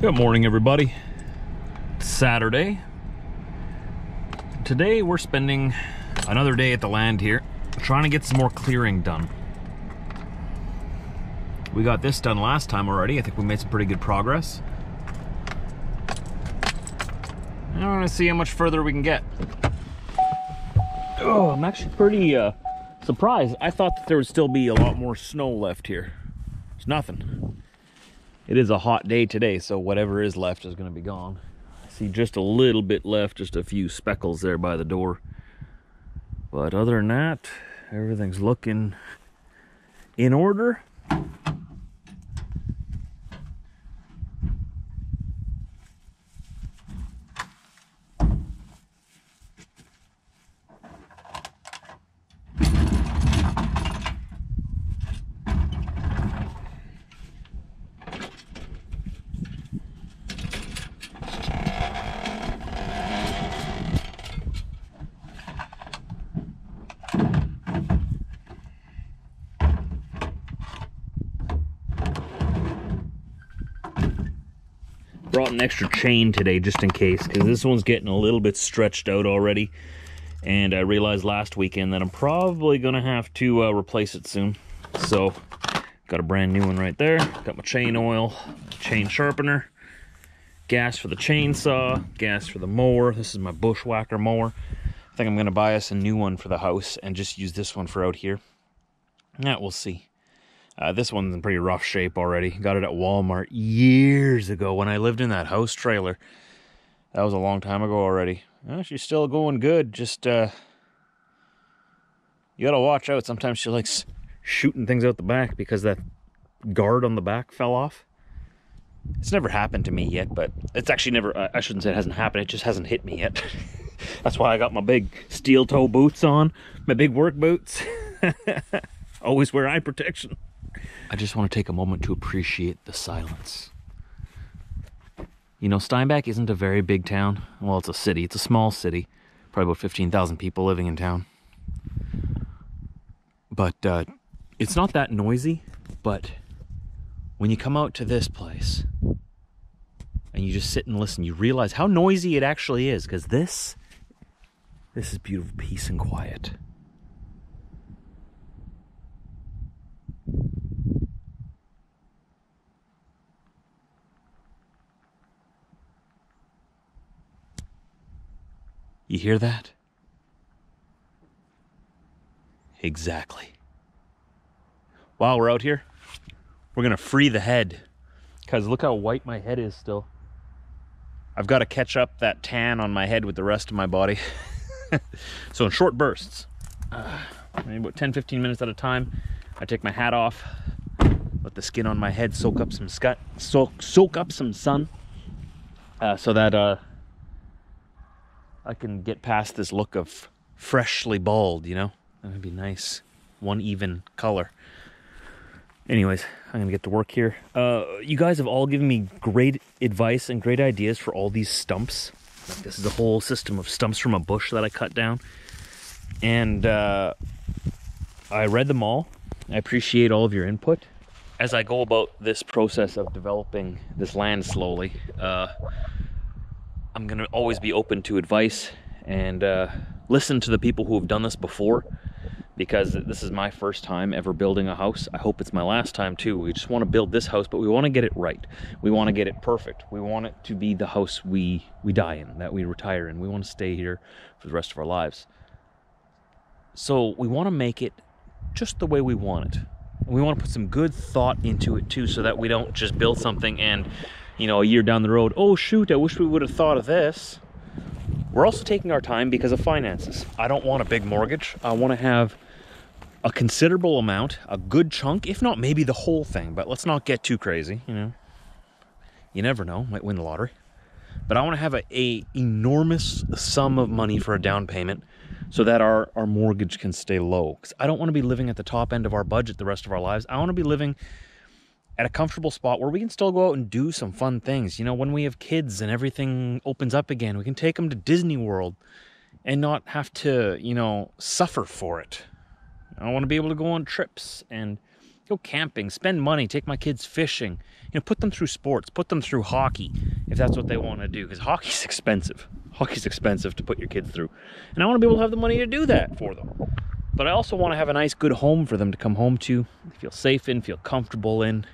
Good morning, everybody. It's Saturday. Today we're spending another day at the land here, trying to get some more clearing done. We got this done last time already. I think we made some pretty good progress. I'm gonna see how much further we can get. Oh, I'm actually pretty uh, surprised. I thought that there would still be a lot more snow left here. There's nothing. It is a hot day today, so whatever is left is going to be gone. I see just a little bit left, just a few speckles there by the door. But other than that, everything's looking in order. Brought an extra chain today just in case because this one's getting a little bit stretched out already. And I realized last weekend that I'm probably gonna have to uh, replace it soon. So got a brand new one right there. Got my chain oil chain sharpener gas for the chainsaw gas for the mower. This is my bushwhacker mower. I think I'm gonna buy us a new one for the house and just use this one for out here. Yeah we'll see uh, this one's in pretty rough shape already. Got it at Walmart years ago when I lived in that house trailer. That was a long time ago already. She's still going good. Just, uh, you gotta watch out. Sometimes she likes shooting things out the back because that guard on the back fell off. It's never happened to me yet, but it's actually never, I shouldn't say it hasn't happened. It just hasn't hit me yet. That's why I got my big steel toe boots on, my big work boots. Always wear eye protection. I just want to take a moment to appreciate the silence. You know, Steinbach isn't a very big town. Well, it's a city, it's a small city, probably about 15,000 people living in town. But uh, it's not that noisy, but when you come out to this place and you just sit and listen, you realize how noisy it actually is because this this is beautiful peace and quiet. You hear that? Exactly. While we're out here, we're going to free the head. Because look how white my head is still. I've got to catch up that tan on my head with the rest of my body. so in short bursts, uh, maybe about 10 15 minutes at a time, I take my hat off, let the skin on my head soak up some scut, soak, soak up some sun, uh, so that uh, I can get past this look of freshly bald, you know? That would be nice. One even color. Anyways, I'm gonna get to work here. Uh, you guys have all given me great advice and great ideas for all these stumps. Like this is a whole system of stumps from a bush that I cut down. And uh, I read them all. I appreciate all of your input. As I go about this process of developing this land slowly, uh, I'm going to always be open to advice and uh, listen to the people who have done this before because this is my first time ever building a house. I hope it's my last time too. We just want to build this house, but we want to get it right. We want to get it perfect. We want it to be the house we we die in, that we retire in. We want to stay here for the rest of our lives. So we want to make it just the way we want it. And we want to put some good thought into it too so that we don't just build something and you know, a year down the road, oh shoot, I wish we would have thought of this. We're also taking our time because of finances. I don't want a big mortgage. I want to have a considerable amount, a good chunk, if not maybe the whole thing, but let's not get too crazy, you know. You never know, might win the lottery. But I want to have a, a enormous sum of money for a down payment so that our, our mortgage can stay low. Because I don't want to be living at the top end of our budget the rest of our lives. I want to be living at a comfortable spot where we can still go out and do some fun things. You know, when we have kids and everything opens up again, we can take them to Disney World and not have to, you know, suffer for it. I want to be able to go on trips and go camping, spend money, take my kids fishing, you know, put them through sports, put them through hockey if that's what they want to do because hockey's expensive. Hockey's expensive to put your kids through. And I want to be able to have the money to do that for them. But I also want to have a nice, good home for them to come home to, feel safe in, feel comfortable in,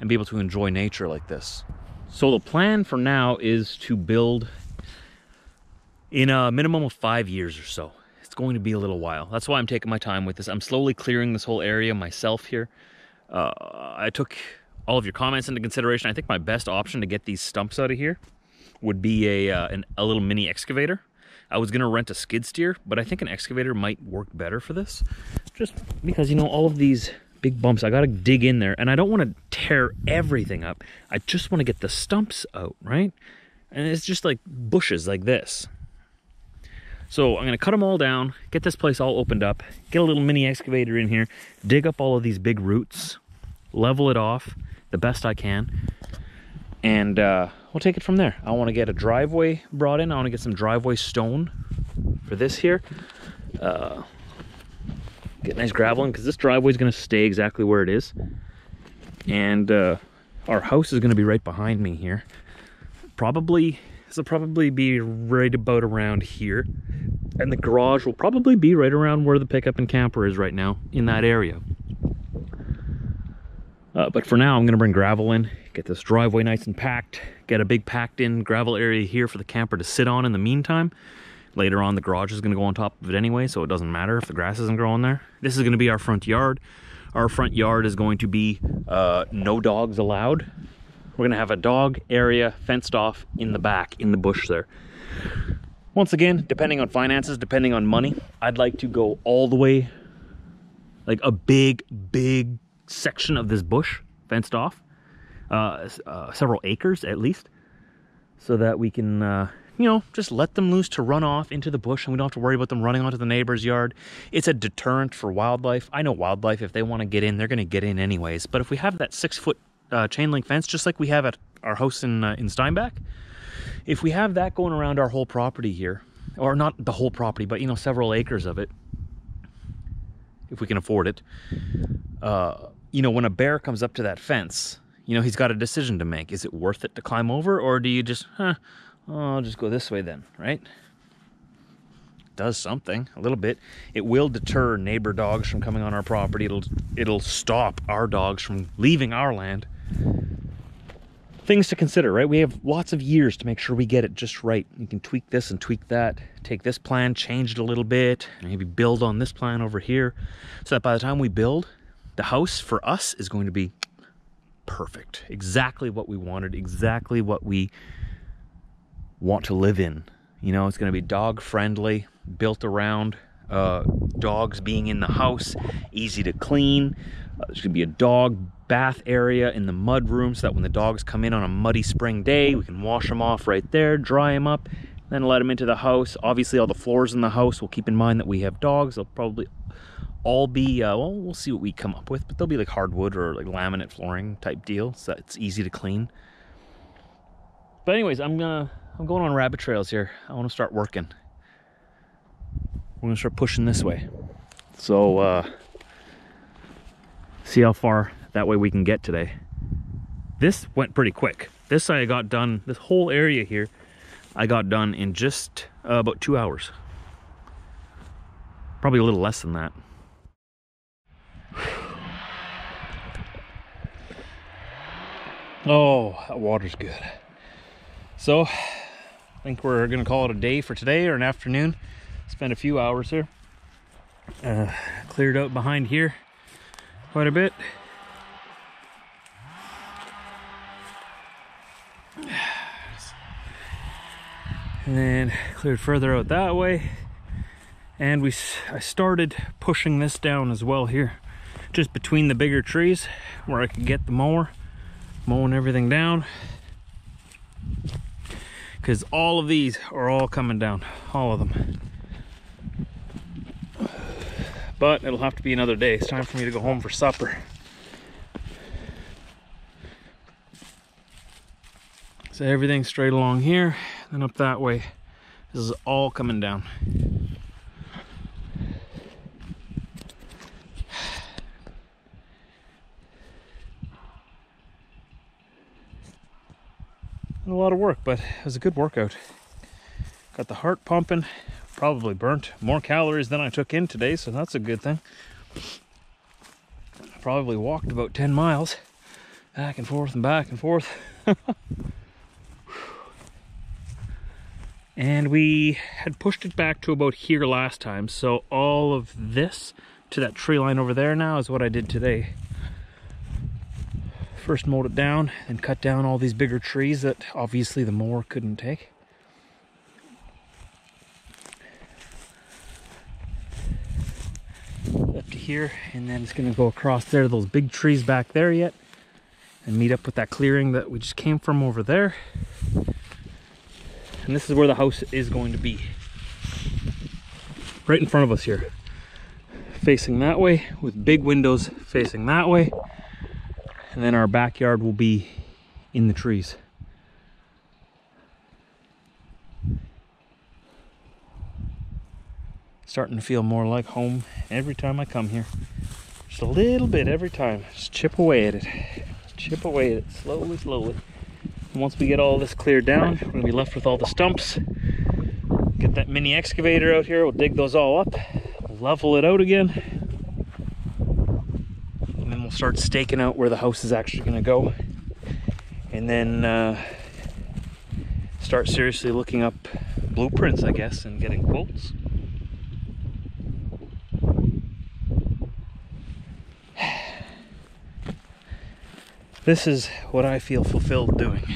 and be able to enjoy nature like this. So the plan for now is to build in a minimum of five years or so. It's going to be a little while. That's why I'm taking my time with this. I'm slowly clearing this whole area myself here. Uh, I took all of your comments into consideration. I think my best option to get these stumps out of here would be a, uh, an, a little mini excavator. I was going to rent a skid steer, but I think an excavator might work better for this. Just because, you know, all of these big bumps, I got to dig in there. And I don't want to tear everything up. I just want to get the stumps out, right? And it's just like bushes like this. So I'm going to cut them all down, get this place all opened up, get a little mini excavator in here, dig up all of these big roots, level it off the best I can, and uh, we'll take it from there. I want to get a driveway brought in. I want to get some driveway stone for this here. Uh, get nice gravel in because this driveway is going to stay exactly where it is. And uh, our house is going to be right behind me here. Probably, this will probably be right about around here. And the garage will probably be right around where the pickup and camper is right now in that area. Uh, but for now, I'm going to bring gravel in, get this driveway nice and packed, get a big packed in gravel area here for the camper to sit on in the meantime. Later on, the garage is going to go on top of it anyway, so it doesn't matter if the grass isn't growing there. This is going to be our front yard. Our front yard is going to be uh, no dogs allowed. We're going to have a dog area fenced off in the back, in the bush there. Once again, depending on finances, depending on money, I'd like to go all the way, like a big, big section of this bush fenced off, uh, uh, several acres at least, so that we can, uh, you know, just let them loose to run off into the bush and we don't have to worry about them running onto the neighbor's yard. It's a deterrent for wildlife. I know wildlife, if they want to get in, they're going to get in anyways. But if we have that six foot uh, chain link fence, just like we have at our house in, uh, in Steinbach, if we have that going around our whole property here, or not the whole property, but, you know, several acres of it, if we can afford it, uh, you know, when a bear comes up to that fence, you know, he's got a decision to make. Is it worth it to climb over, or do you just, huh, oh, I'll just go this way then, right? Does something a little bit. It will deter neighbor dogs from coming on our property. It'll it'll stop our dogs from leaving our land. Things to consider, right? We have lots of years to make sure we get it just right. You can tweak this and tweak that. Take this plan, change it a little bit, maybe build on this plan over here, so that by the time we build, the house for us is going to be perfect. Exactly what we wanted, exactly what we want to live in. You know, it's going to be dog friendly, built around uh, dogs being in the house, easy to clean. Uh, there's going to be a dog bath area in the mud room so that when the dogs come in on a muddy spring day, we can wash them off right there, dry them up, then let them into the house. Obviously, all the floors in the house, we'll keep in mind that we have dogs. They'll probably all be, uh, well, we'll see what we come up with, but they'll be like hardwood or like laminate flooring type deal, so it's easy to clean. But anyways, I'm uh, I'm going on rabbit trails here. I want to start working. We're gonna start pushing this way. So uh, see how far that way we can get today. This went pretty quick. This I got done, this whole area here, I got done in just uh, about two hours. Probably a little less than that. Oh, that water's good. So, I think we're gonna call it a day for today or an afternoon. Spend a few hours here. Uh, cleared out behind here quite a bit. And then cleared further out that way. And we, I started pushing this down as well here, just between the bigger trees where I could get the mower mowing everything down because all of these are all coming down. All of them. But it'll have to be another day. It's time for me to go home for supper. So everything straight along here and up that way. This is all coming down a lot of work, but it was a good workout. Got the heart pumping. Probably burnt more calories than I took in today, so that's a good thing. Probably walked about 10 miles back and forth and back and forth. and we had pushed it back to about here last time, so all of this to that tree line over there now is what I did today. First mowed it down and cut down all these bigger trees that obviously the mower couldn't take. Up to here, and then it's gonna go across there, to those big trees back there yet, and meet up with that clearing that we just came from over there. And this is where the house is going to be. Right in front of us here. Facing that way, with big windows facing that way. And then our backyard will be in the trees. Starting to feel more like home every time I come here. Just a little bit every time. Just chip away at it. Chip away at it slowly, slowly. And once we get all this cleared down, we're gonna be left with all the stumps. Get that mini excavator out here, we'll dig those all up, level it out again, start staking out where the house is actually gonna go. And then uh, start seriously looking up blueprints, I guess, and getting quotes. This is what I feel fulfilled doing.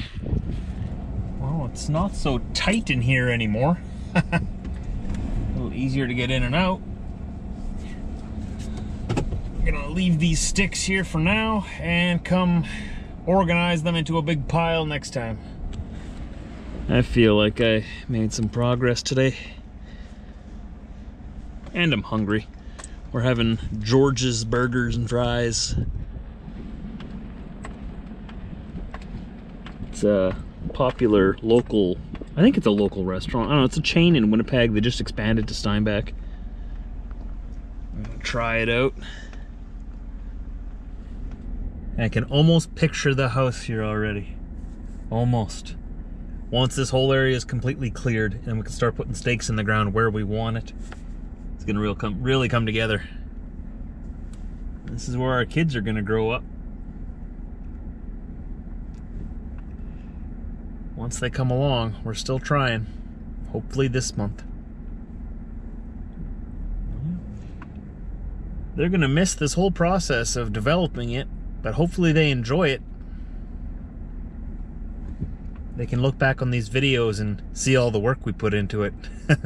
Well, it's not so tight in here anymore. a little easier to get in and out. I'm gonna leave these sticks here for now and come organize them into a big pile next time. I feel like I made some progress today. And I'm hungry. We're having George's burgers and fries. It's a popular local, I think it's a local restaurant. I don't know, it's a chain in Winnipeg. They just expanded to Steinbach. Try it out. I can almost picture the house here already. Almost. Once this whole area is completely cleared, and we can start putting stakes in the ground where we want it, it's gonna real come, really come together. This is where our kids are gonna grow up. once they come along, we're still trying. Hopefully this month. They're to miss this whole process of developing it, but hopefully they enjoy it. They can look back on these videos and see all the work we put into it.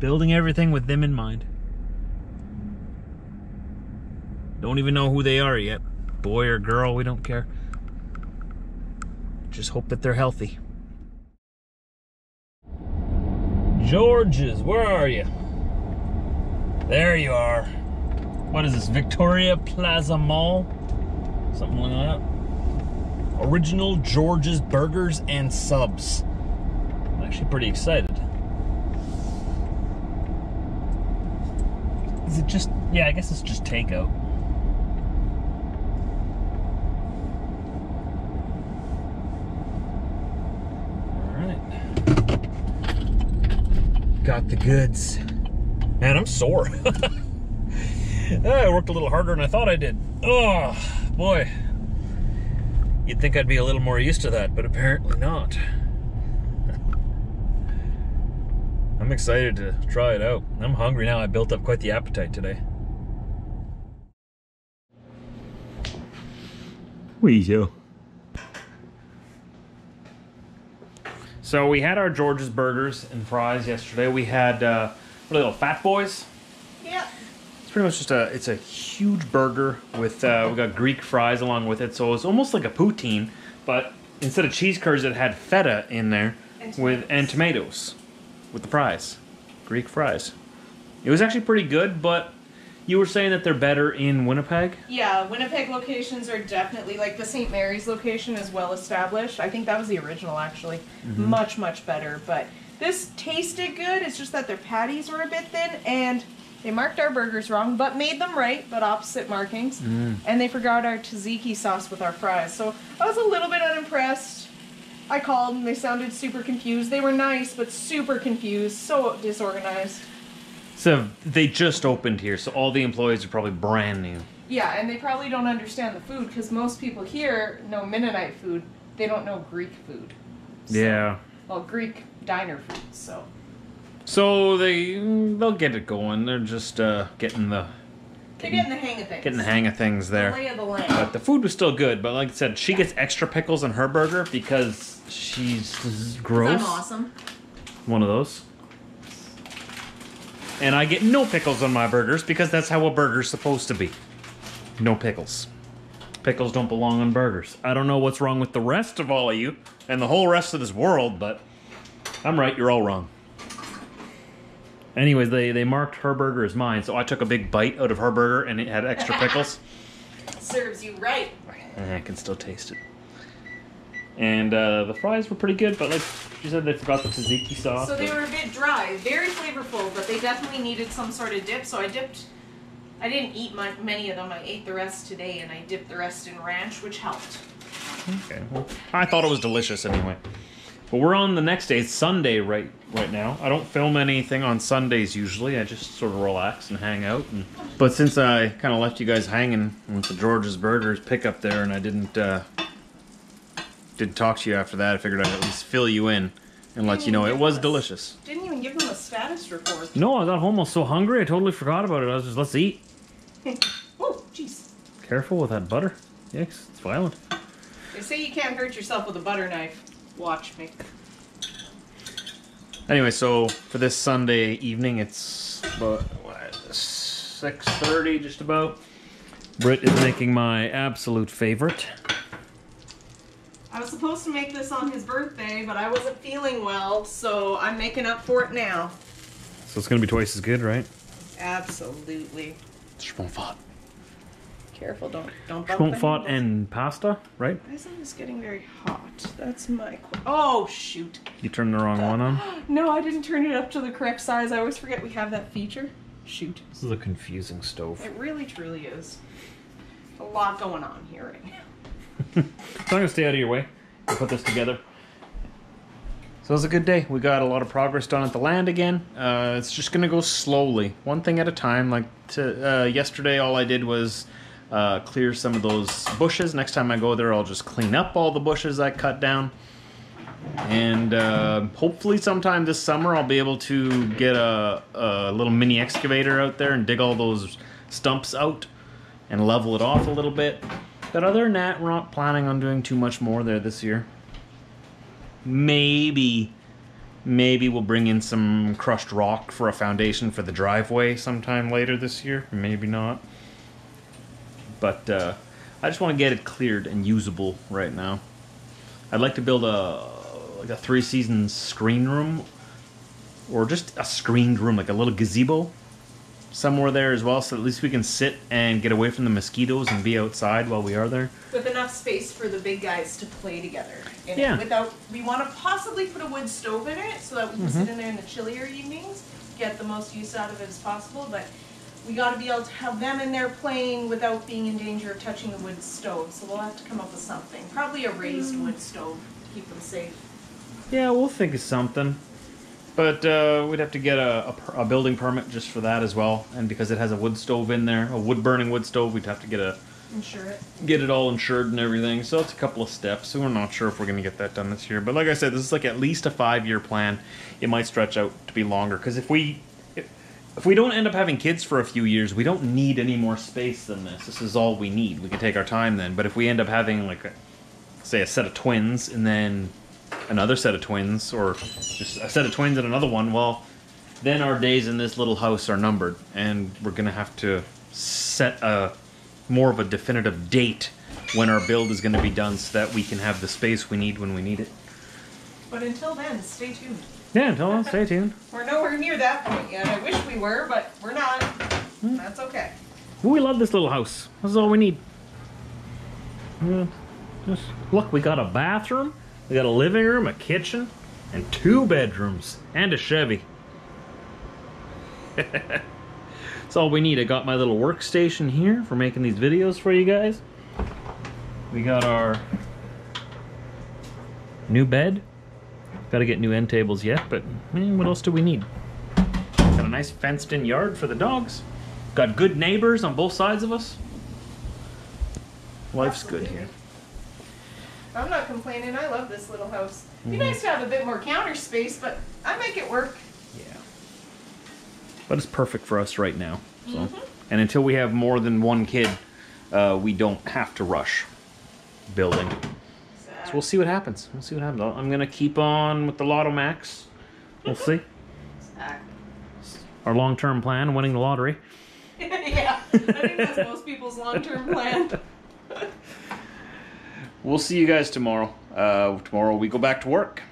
Building everything with them in mind. Don't even know who they are yet boy or girl, we don't care. Just hope that they're healthy. George's, where are you? There you are. What is this, Victoria Plaza Mall? Something like that. Original George's Burgers and Subs. I'm actually pretty excited. Is it just, yeah, I guess it's just takeout. All right. Got the goods. Man, I'm sore. I worked a little harder than I thought I did. Oh, boy. You'd think I'd be a little more used to that, but apparently not. I'm excited to try it out. I'm hungry now. I built up quite the appetite today. Weasel. So we had our George's burgers and fries yesterday. We had uh, what are they called? Fat Boys. Yeah. It's pretty much just a it's a huge burger with uh, we got Greek fries along with it. So it's almost like a poutine, but instead of cheese curds, it had feta in there And with and tomatoes with the fries, Greek fries. It was actually pretty good, but you were saying that they're better in Winnipeg. Yeah, Winnipeg locations are definitely like the St. Mary's location is well established. I think that was the original actually. Mm-hmm. Much, much better. But this tasted good. It's just that their patties were a bit thin and They marked our burgers wrong, but made them right, but opposite markings. Mm. And they forgot our tzatziki sauce with our fries. So I was a little bit unimpressed. I called and they sounded super confused. They were nice, but super confused, so disorganized. So they just opened here, so all the employees are probably brand new. Yeah, and they probably don't understand the food because most people here know Mennonite food. They don't know Greek food. So- Yeah. Well, Greek diner food. So So they they'll get it going. They're just uh, getting the they're getting the hang of things. getting the hang of things The there. lay of the land. But the food was still good. But like I said, she gets extra pickles on her burger because she's gross. I'm awesome. One of those. And I get no pickles on my burgers because that's how a burger's supposed to be. No pickles. Pickles don't belong on burgers. I don't know what's wrong with the rest of all of you and the whole rest of this world, but I'm right, you're all wrong. Anyways, they, they marked her burger as mine, so I took a big bite out of her burger and it had extra pickles. Serves you right. I can still taste it. And uh, the fries were pretty good, but like she said, they forgot the tzatziki sauce. So they were a bit dry, very flavorful, but they definitely needed some sort of dip. So I dipped. I didn't eat my, many of them. I ate the rest today, and I dipped the rest in ranch, which helped. Okay. Well, I thought it was delicious anyway. But we're on the next day. It's Sunday right right now. I don't film anything on Sundays usually. I just sort of relax and hang out. And, but since I kind of left you guys hanging with the George's Burgers pickup there, and I didn't uh, didn't talk to you after that, I figured I'd at least fill you in and let you know it was delicious. Didn't even give them a status report. No, I got home. I was so hungry. I totally forgot about it. I was just let's eat. oh, jeez. Careful with that butter. Yikes, it's violent. They say you can't hurt yourself with a butter knife. Watch me. Anyway, so for this Sunday evening, it's about six thirty, just about. Britt is making my absolute favorite. I was supposed to make this on his birthday, but I wasn't feeling well, so I'm making up for it now. So it's gonna be twice as good, right? Absolutely. Schmonfat. Careful, don't don't bump the Schmonfat and pasta, right? Why isn't this getting very hot? That's my. Qu- oh shoot! You turned the wrong one on. No, I didn't turn it up to the correct size. I always forget we have that feature. Shoot! This is a confusing stove. It really truly is. A lot going on here right now. So I'm gonna stay out of your way. We'll put this together. So it was a good day. We got a lot of progress done at the land again. Uh, it's just gonna go slowly, one thing at a time. Like to, uh, yesterday, all I did was uh, clear some of those bushes. Next time I go there, I'll just clean up all the bushes I cut down. And uh, hopefully, sometime this summer, I'll be able to get a, a little mini excavator out there and dig all those stumps out and level it off a little bit. But other than that, we're not planning on doing too much more there this year. Maybe, maybe we'll bring in some crushed rock for a foundation for the driveway sometime later this year. Maybe not. But uh, I just want to get it cleared and usable right now. I'd like to build a like a three season screen room, or just a screened room, like a little gazebo somewhere there as well, so at least we can sit and get away from the mosquitoes and be outside while we are there. With enough space for the big guys to play together. Yeah. Without, we want to possibly put a wood stove in it so that we can sit in there in the chillier evenings, get the most use out of it as possible. But we got to be able to have them in there playing without being in danger of touching the wood stove. So we'll have to come up with something. Probably a raised wood stove to keep them safe. Yeah, we'll think of something. But uh, we'd have to get a, a, a building permit just for that as well, and because it has a wood stove in there, a wood burning wood stove, we'd have to get a Insure it. get it all insured and everything. So it's a couple of steps. So we're not sure if we're going to get that done this year. But like I said, this is like at least a five year plan. It might stretch out to be longer because if we if, we don't end up having kids for a few years, we don't need any more space than this. This is all we need. We can take our time then. But if we end up having like a, say a set of twins and then another set of twins or just a set of twins and another one, well, then our days in this little house are numbered and we're going to have to set a more of a definitive date when our build is going to be done so that we can have the space we need when we need it. But until then, stay tuned. Yeah, until then, stay tuned. We're nowhere near that point yet. I wish we were, but we're not. Hmm. That's okay. We love this little house. This is all we need. Yeah, just look, we got a bathroom, we got a living room, a kitchen, and two bedrooms, and a Chevy. That's all we need. I got my little workstation here for making these videos for you guys. We got our new bed. Got to get new end tables yet, but eh, what else do we need? Nice fenced in yard for the dogs. Got good neighbors on both sides of us. Life's good here. I'm not complaining. I love this little house. It'd Be Mhm. nice to have a bit more counter space, but I make it work. Yeah. But it's perfect for us right now. So, Mhm. and until we have more than one kid, uh, we don't have to rush building. So we'll see what happens. We'll see what happens. I'm gonna keep on with the Lotto Max. We'll see. Our long-term plan, winning the lottery. yeah, I think that's most people's long-term plan. We'll see you guys tomorrow. Uh, tomorrow we go back to work.